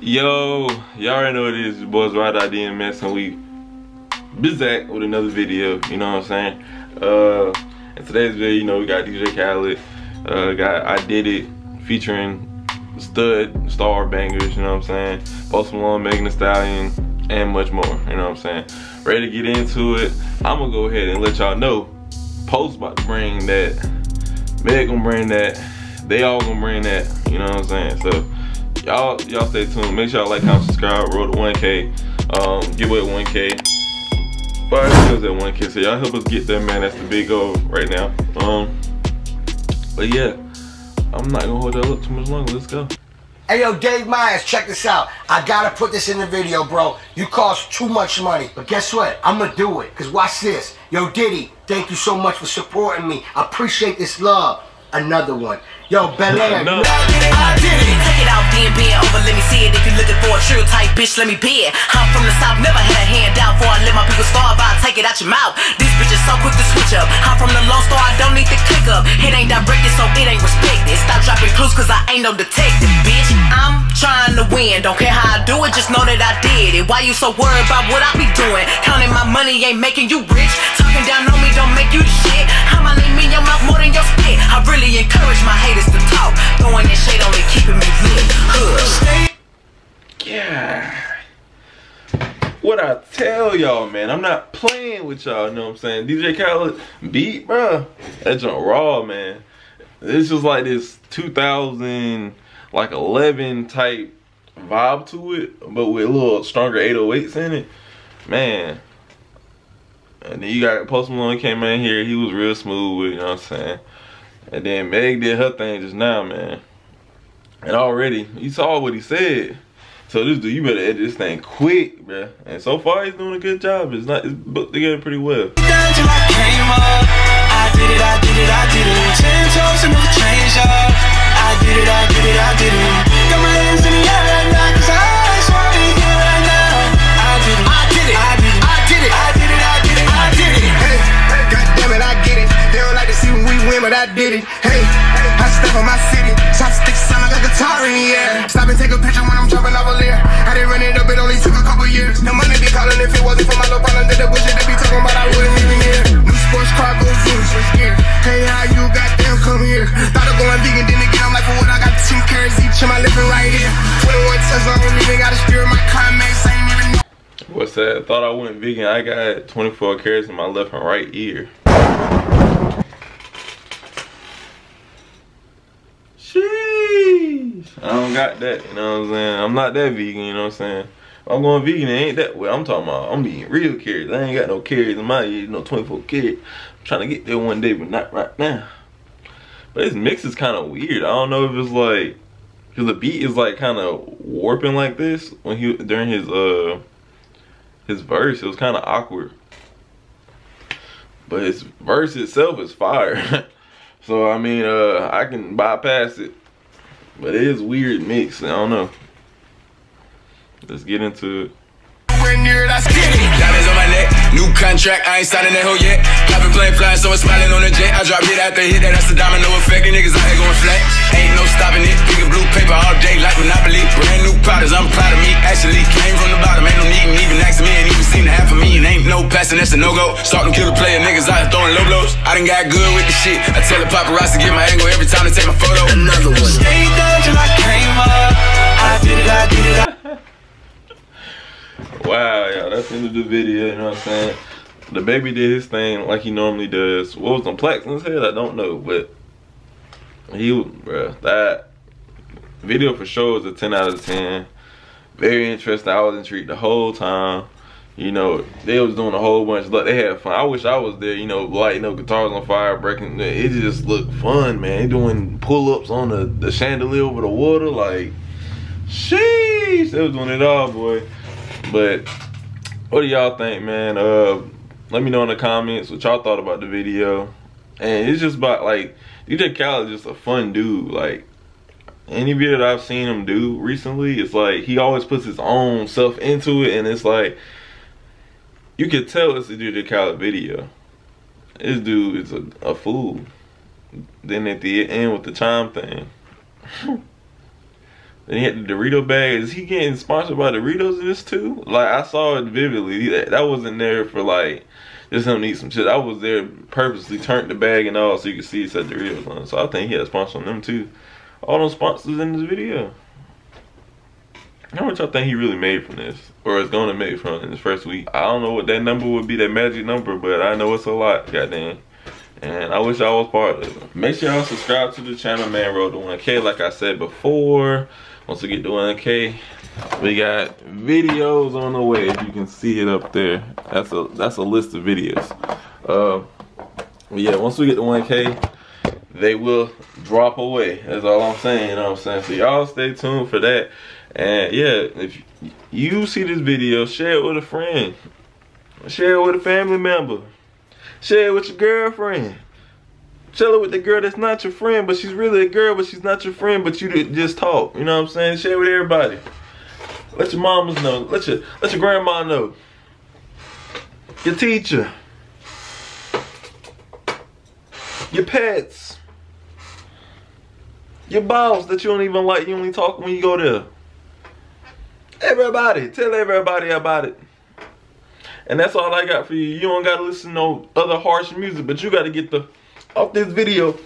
Yo, y'all already know what it is. Your boys Ride Out DMS and we back with another video, you know what I'm saying? Uh in today's video, you know, we got DJ Khaled, uh got I Did It featuring stud star bangers, you know what I'm saying? Post Malone, Megan Thee Stallion, and much more, you know what I'm saying? Ready to get into it. I'm gonna go ahead and let y'all know. Post about to bring that, Meg gonna bring that, they all gonna bring that, you know what I'm saying? So y'all y'all stay tuned. Make sure y'all like, comment, subscribe. Roll to 1K. Um, give away 1K. Five kills at 1K. So y'all help us get there, man. That's the big goal right now. Um, but yeah, I'm not gonna hold that up too much longer. Let's go. Hey yo, Dave Meyers, check this out. I gotta put this in the video, bro. You cost too much money. But guess what? I'm gonna do it. Cause watch this. Yo, Diddy, thank you so much for supporting me. I appreciate this love. Another one. Yo, Bel Air. No. I did it. Out, being bent over, let me see it. If you're looking for a true type bitch, let me be it. I'm from the south, never had a handout. Before I let my people starve, I take it out your mouth. This bitch is so quick to switch up. I'm from the Lone Star, I don't need to click up. It ain't directed, so it ain't respected. Stop dropping clues, cause I ain't no detective, bitch. I'm trying to win, don't care how I do it, just know that I did it. Why you so worried about what I be doing? Counting my money ain't making you rich. Talking down on me don't make you shit. How my name in your mouth more than your tell y'all, man, I'm not playing with y'all, you know what I'm saying? DJ Khaled beat, bruh. That's on raw, man. This is like this 2000, like 11 type vibe to it, but with a little stronger 808s in it. Man. And then you got Post Malone came in here, he was real smooth with, it, you know what I'm saying? And then Meg did her thing just now, man. And already, you saw what he said. So this dude, you better edit this thing quick, bruh. And so far, he's doing a good job. It's not, it's put together pretty well. I came up. I did it, I did it, I did it. Ten toes and never change up. I did it, I did it, I did it. Got my hands in the air right now, cause I just wanna be here right now. I did it, I did it. I did it, I did it. I did it, I did it, I did it. Hey, God damn it, I get it. They don't like to see when we win, but I did it. Hey, I step on my city. Chopsticks sound like a guitar in the air. Stop and take a picture when I'm over there. I didn't run it up, it only took a couple years. No money be calling if it wasn't for my little. Did the bullshit they be talking about, I wouldn't even hear. New sports car goes zoom, switch gear. Hey, how you goddamn come here? Thought of going vegan, then again, I'm like, for what I got two carrots each in my living right here. 21 tests, I don't even gotta steer my climax, ain't even know. What's that? Thought I went vegan. I got 24 carats in my left and right ear. Sheesh. I don't got that, you know what I'm saying? I'm not that vegan, you know what I'm saying? If I'm going vegan, it ain't that way. I'm talking about, I'm eating real carrots. I ain't got no carrots in my ear, no 24 carats. I'm trying to get there one day, but not right now. But his mix is kind of weird. I don't know if it's like, cause the beat is like kind of warping like this when he during his uh his verse. It was kind of awkward, but his verse itself is fire. so I mean, uh, I can bypass it, but it is weird mix. I don't know. Let's get into it. New contract, I ain't signing that hoe yet. Flying, someone smiling on the jet. I drop it hit that, that's the domino effect. Niggas out here going flat. Ain't no stopping it. Big blue paper all day like Monopoly. Brand new I'm proud of me. Actually, came from the bottom, ain't no need even asking me. Ain't even seen the no passing, that's a no go. Start them killer player niggas out here throwing low blows. I done got good with the shit. I tell the paparazzi get my angle every time they take my photo. Another one. Stayed down till I came up. I did it, I did it, I Wow, y'all, that's the end of the video. You know what I'm saying? DaBaby did his thing like he normally does. What was them plaques in his head? I don't know, but he, bruh, that video for sure is a 10 out of 10. Very interesting. I was intrigued the whole time. You know, they was doing a whole bunch. Look, they had fun. I wish I was there. You know, lighting up guitars on fire, breaking. It just looked fun, man. They doing pull ups on the the chandelier over the water, like, sheesh. They was doing it all, boy. But what do y'all think, man? Uh, let me know in the comments what y'all thought about the video. And it's just about like DJ Khaled is just a fun dude. Like any video that I've seen him do recently, it's like he always puts his own self into it, and it's like you could tell it's a DJ Khaled video. This dude is a, a fool. Then at the end with the chime thing. And he had the Dorito bag. Is he getting sponsored by Doritos in this too? Like I saw it vividly. That, wasn't there for like just him to eat some shit. I was there purposely turned the bag and all so you could see it said Doritos on. So I think he had a sponsor on them too. All those sponsors in this video. How much I think he really made from this? Or is gonna make from in his first week? I don't know what that number would be, that magic number, but I know it's a lot, goddamn. And I wish I was part of it. Make sure y'all subscribe to the channel, man. Road to 1K, like I said before. Once we get to 1K, we got videos on the way. If you can see it up there, that's a that's a list of videos. Uh, yeah, once we get to 1K, they will drop away. That's all I'm saying. You know what I'm saying? So y'all stay tuned for that. And yeah, if you see this video, share it with a friend. Share it with a family member. Share it with your girlfriend. Share it with the girl that's not your friend, but she's really a girl, but she's not your friend, but you just talk. You know what I'm saying? Share it with everybody. Let your mamas know. Let your let your grandma know. Your teacher. Your pets. Your boss that you don't even like, you only talk when you go there. Everybody, tell everybody about it. And that's all I got for you. You don't gotta listen to no other harsh music, but you gotta get the off this video